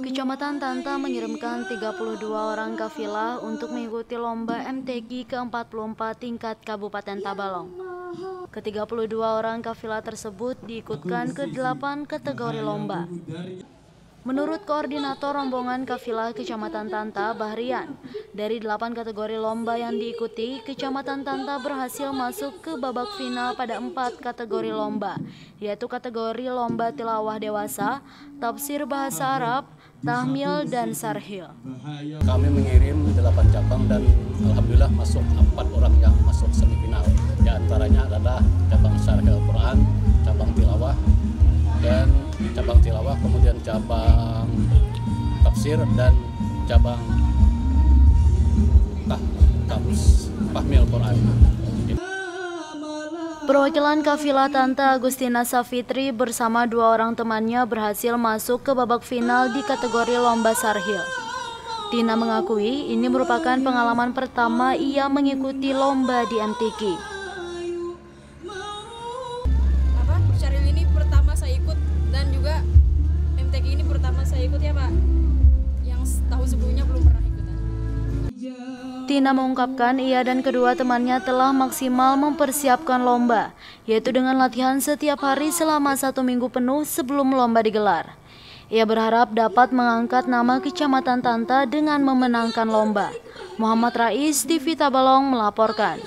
Kecamatan Tanta mengirimkan 32 orang kafilah untuk mengikuti lomba MTQ ke-44 tingkat Kabupaten Tabalong. Ke-32 orang kafilah tersebut diikutkan ke 8 kategori lomba. Menurut koordinator rombongan kafilah Kecamatan Tanta, Bahrian, dari delapan kategori lomba yang diikuti, Kecamatan Tanta berhasil masuk ke babak final pada empat kategori lomba, yaitu kategori lomba tilawah dewasa, tafsir bahasa Arab, tahmil, dan sarhil. Kami mengirim delapan cabang dan alhamdulillah masuk empat orang tilawah, kemudian cabang tafsir dan cabang tah, tafs, fahmil Quran. Perwakilan kafilah Tante Agustina Safitri bersama dua orang temannya berhasil masuk ke babak final di kategori lomba sarhil. Tina mengakui ini merupakan pengalaman pertama ia mengikuti lomba di MTQ. saya ikut ya Pak. Yang tahun sebelumnya belum pernah ikutan. Tina mengungkapkan ia dan kedua temannya telah maksimal mempersiapkan lomba, yaitu dengan latihan setiap hari selama satu minggu penuh sebelum lomba digelar. Ia berharap dapat mengangkat nama Kecamatan Tanta dengan memenangkan lomba. Muhammad Rais, TV Tabalong melaporkan.